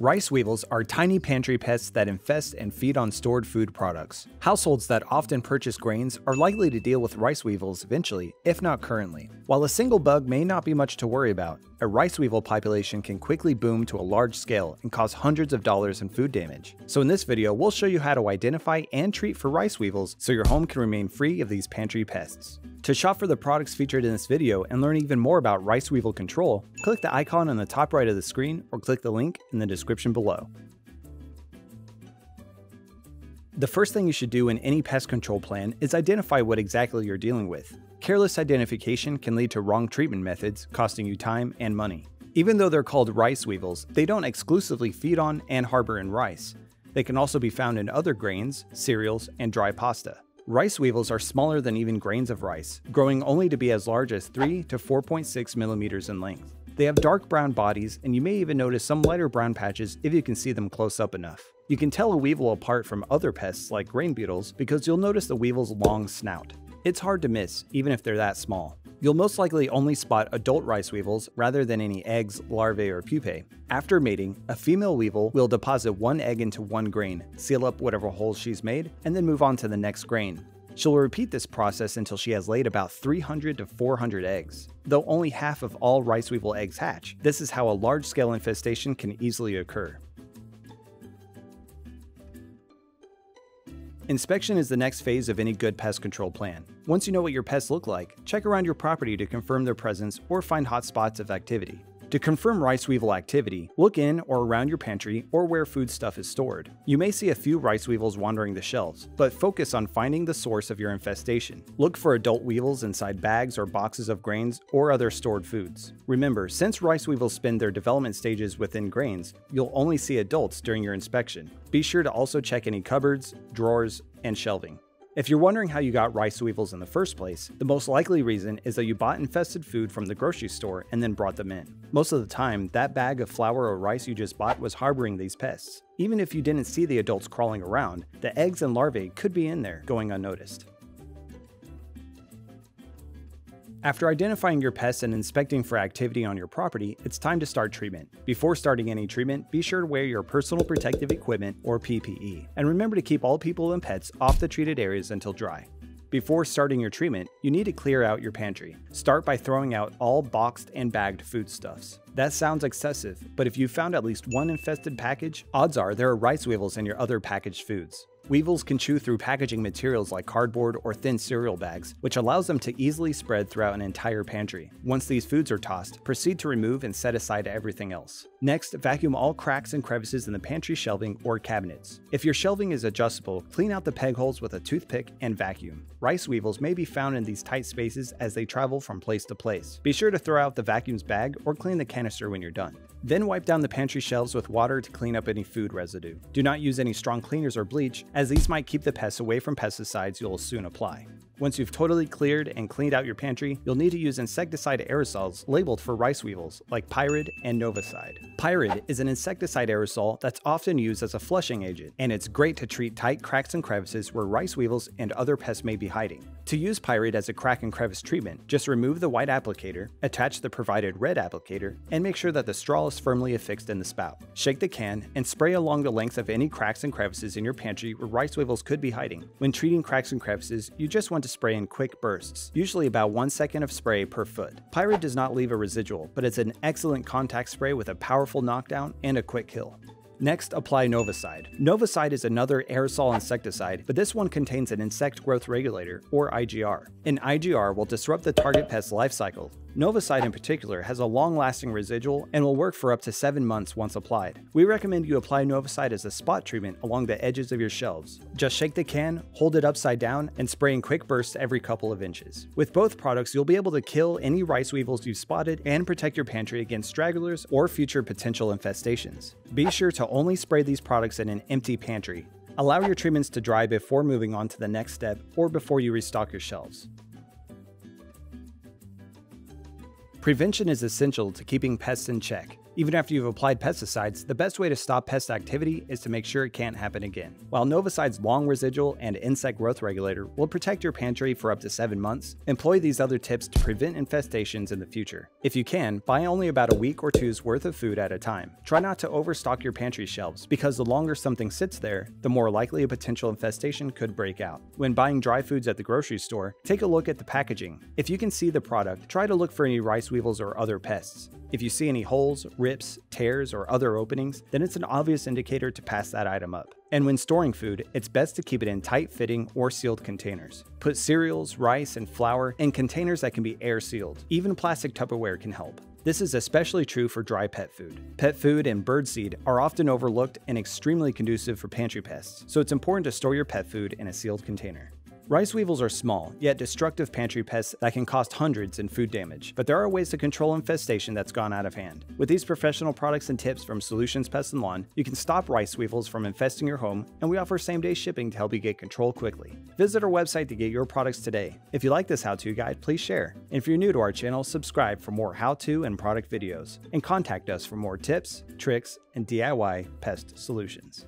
Rice weevils are tiny pantry pests that infest and feed on stored food products. Households that often purchase grains are likely to deal with rice weevils eventually, if not currently. While a single bug may not be much to worry about, a rice weevil population can quickly boom to a large scale and cause hundreds of dollars in food damage. So in this video, we'll show you how to identify and treat for rice weevils so your home can remain free of these pantry pests. To shop for the products featured in this video and learn even more about rice weevil control, click the icon on the top right of the screen or click the link in the description below. The first thing you should do in any pest control plan is identify what exactly you're dealing with. Careless identification can lead to wrong treatment methods, costing you time and money. Even though they're called rice weevils, they don't exclusively feed on and harbor in rice. They can also be found in other grains, cereals, and dry pasta. Rice weevils are smaller than even grains of rice, growing only to be as large as 3 to 4.6 millimeters in length. They have dark brown bodies, and you may even notice some lighter brown patches if you can see them close up enough. You can tell a weevil apart from other pests like grain beetles because you'll notice the weevil's long snout. It's hard to miss, even if they're that small. You'll most likely only spot adult rice weevils rather than any eggs, larvae, or pupae. After mating, a female weevil will deposit one egg into one grain, seal up whatever holes she's made, and then move on to the next grain. She'll repeat this process until she has laid about 300 to 400 eggs. Though only half of all rice weevil eggs hatch, this is how a large-scale infestation can easily occur. Inspection is the next phase of any good pest control plan. Once you know what your pests look like, check around your property to confirm their presence or find hot spots of activity. To confirm rice weevil activity, look in or around your pantry or where food stuff is stored. You may see a few rice weevils wandering the shelves, but focus on finding the source of your infestation. Look for adult weevils inside bags or boxes of grains or other stored foods. Remember, since rice weevils spend their development stages within grains, you'll only see adults during your inspection. Be sure to also check any cupboards, drawers, and shelving. If you're wondering how you got rice weevils in the first place, the most likely reason is that you bought infested food from the grocery store and then brought them in. Most of the time, that bag of flour or rice you just bought was harboring these pests. Even if you didn't see the adults crawling around, the eggs and larvae could be in there, going unnoticed. After identifying your pests and inspecting for activity on your property, it's time to start treatment. Before starting any treatment, be sure to wear your personal protective equipment or PPE, and remember to keep all people and pets off the treated areas until dry. Before starting your treatment, you need to clear out your pantry. Start by throwing out all boxed and bagged foodstuffs. That sounds excessive, but if you found at least one infested package, odds are there are rice weevils in your other packaged foods. Weevils can chew through packaging materials like cardboard or thin cereal bags, which allows them to easily spread throughout an entire pantry. Once these foods are tossed, proceed to remove and set aside everything else. Next, vacuum all cracks and crevices in the pantry shelving or cabinets. If your shelving is adjustable, clean out the peg holes with a toothpick and vacuum. Rice weevils may be found in these tight spaces as they travel from place to place. Be sure to throw out the vacuum's bag or clean the canister when you're done. Then wipe down the pantry shelves with water to clean up any food residue. Do not use any strong cleaners or bleach, as these might keep the pests away from pesticides you'll soon apply. Once you've totally cleared and cleaned out your pantry, you'll need to use insecticide aerosols labeled for rice weevils, like Pyrid and Novacide. Pyrid is an insecticide aerosol that's often used as a flushing agent, and it's great to treat tight cracks and crevices where rice weevils and other pests may be hiding. To use Pyrid as a crack and crevice treatment, just remove the white applicator, attach the provided red applicator, and make sure that the straw is firmly affixed in the spout. Shake the can, and spray along the length of any cracks and crevices in your pantry where rice weevils could be hiding. When treating cracks and crevices, you just want to spray in quick bursts, usually about 1 second of spray per foot. Pyrid does not leave a residual, but it's an excellent contact spray with a powerful knockdown and a quick kill. Next, apply Novacide. Novacide is another aerosol insecticide, but this one contains an insect growth regulator, or IGR. An IGR will disrupt the target pest's life cycle, Novacide in particular has a long-lasting residual and will work for up to 7 months once applied. We recommend you apply Novacide as a spot treatment along the edges of your shelves. Just shake the can, hold it upside down, and spray in quick bursts every couple of inches. With both products, you'll be able to kill any rice weevils you've spotted and protect your pantry against stragglers or future potential infestations. Be sure to only spray these products in an empty pantry. Allow your treatments to dry before moving on to the next step or before you restock your shelves. Prevention is essential to keeping pests in check. Even after you've applied pesticides, the best way to stop pest activity is to make sure it can't happen again. While Novacide's long residual and insect growth regulator will protect your pantry for up to 7 months, employ these other tips to prevent infestations in the future. If you can, buy only about a week or two's worth of food at a time. Try not to overstock your pantry shelves, because the longer something sits there, the more likely a potential infestation could break out. When buying dry foods at the grocery store, take a look at the packaging. If you can see the product, try to look for any rice weevils or other pests. If you see any holes, rips, tears, or other openings, then it's an obvious indicator to pass that item up. And when storing food, it's best to keep it in tight fitting or sealed containers. Put cereals, rice, and flour in containers that can be air sealed. Even plastic Tupperware can help. This is especially true for dry pet food. Pet food and birdseed are often overlooked and extremely conducive for pantry pests, so it's important to store your pet food in a sealed container. Rice weevils are small, yet destructive pantry pests that can cost hundreds in food damage, but there are ways to control infestation that's gone out of hand. With these professional products and tips from Solutions Pest and Lawn, you can stop rice weevils from infesting your home, and we offer same-day shipping to help you get control quickly. Visit our website to get your products today. If you like this how-to guide, please share. And if you're new to our channel, subscribe for more how-to and product videos, and contact us for more tips, tricks, and DIY pest solutions.